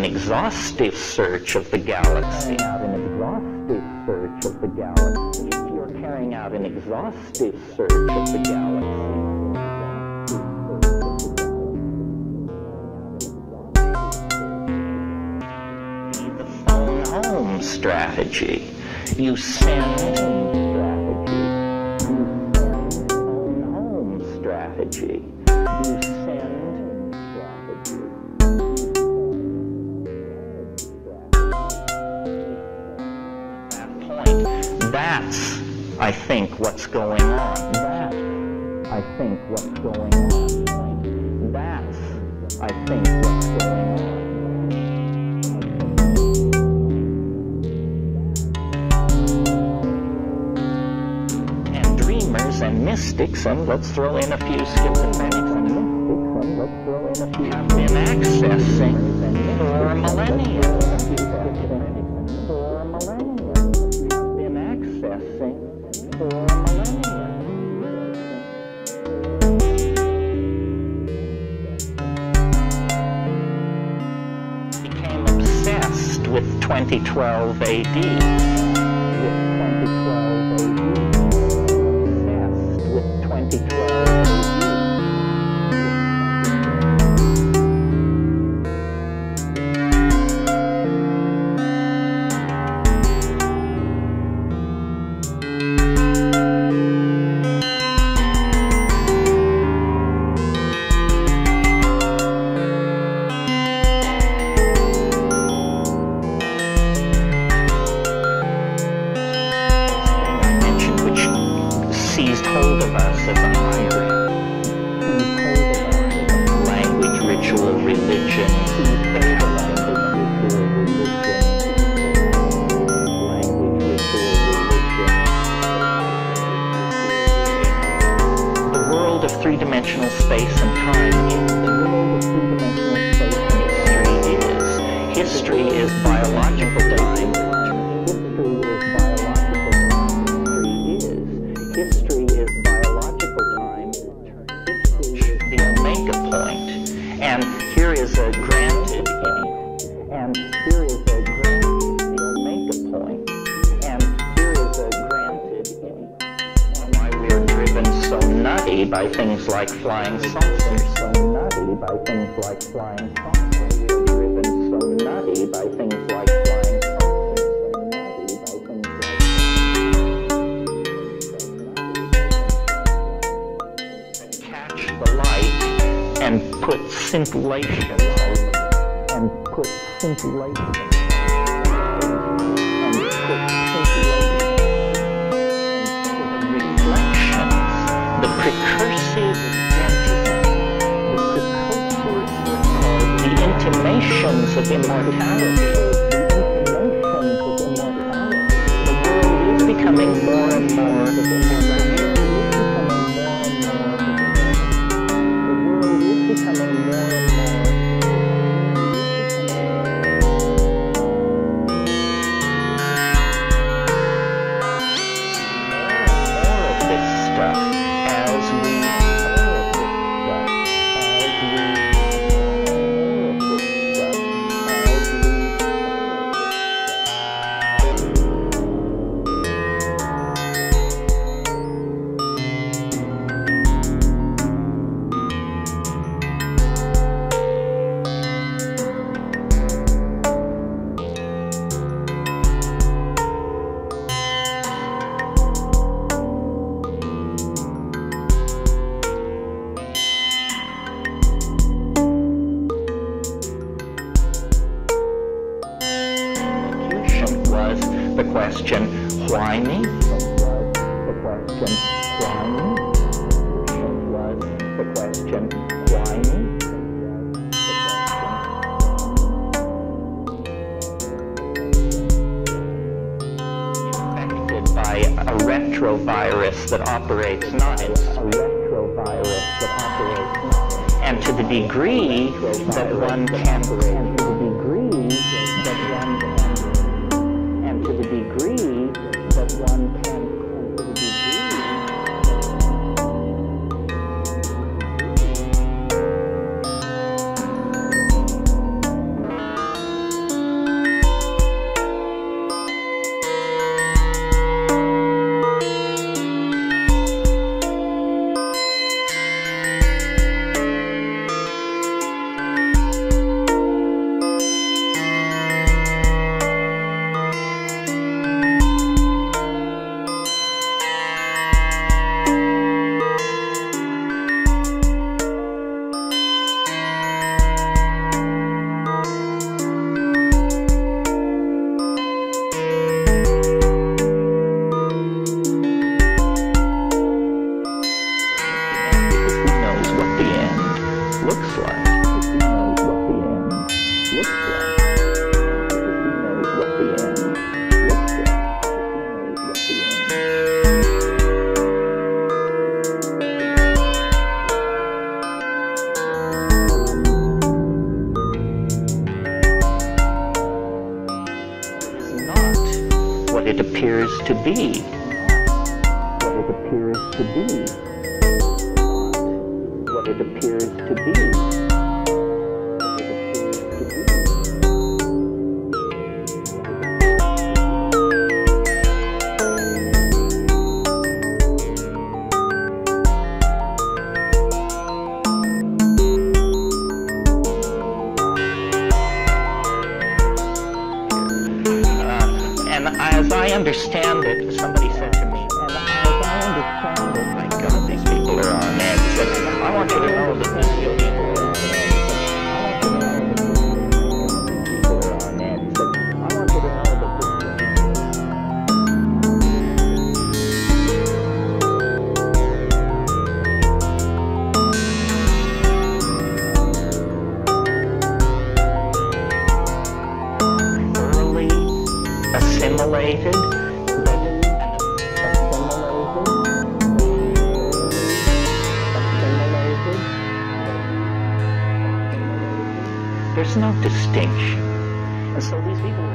an exhaustive search of the galaxy, out an exhaustive search of the galaxy. if you're carrying out an exhaustive search of the galaxy, the phone home strategy. You send strategy. You send phone home strategy. You send that's, I think, what's going on. That, I think, what's going on. That's, I think, what's going on. and dreamers and mystics, and let's throw in a few schizophrenics and mystics, and let's throw in a few have been accessing for millennia. Became obsessed with 2012 AD. With 2012 AD. Of us as ritual, religion. Language, ritual, religion. The world of three-dimensional space and time is the world of three-dimensional space and history is. History is biological time. History is. Biological time. History is the omega point. And here is a granted in And here is a granted the omega point. And here is a granted in why we're driven so nutty by things like flying saucers. So nutty by things like flying saucers. We're driven so nutty by things scintillation. And put scintillation and put scintillation the reflections, the precursors the intimations of immortality. The intimations of immortality. The world is becoming more and more question, why me? The question, why me? The question, why me? Affected by a retrovirus that operates not in a retrovirus that operates and to the degree that one can What it appears to be. What it appears to be. What it appears to be. And as I understand it, somebody said to me, and as I understand it, my God, these people are on edge. I want you to know that There's no distinction. And so these people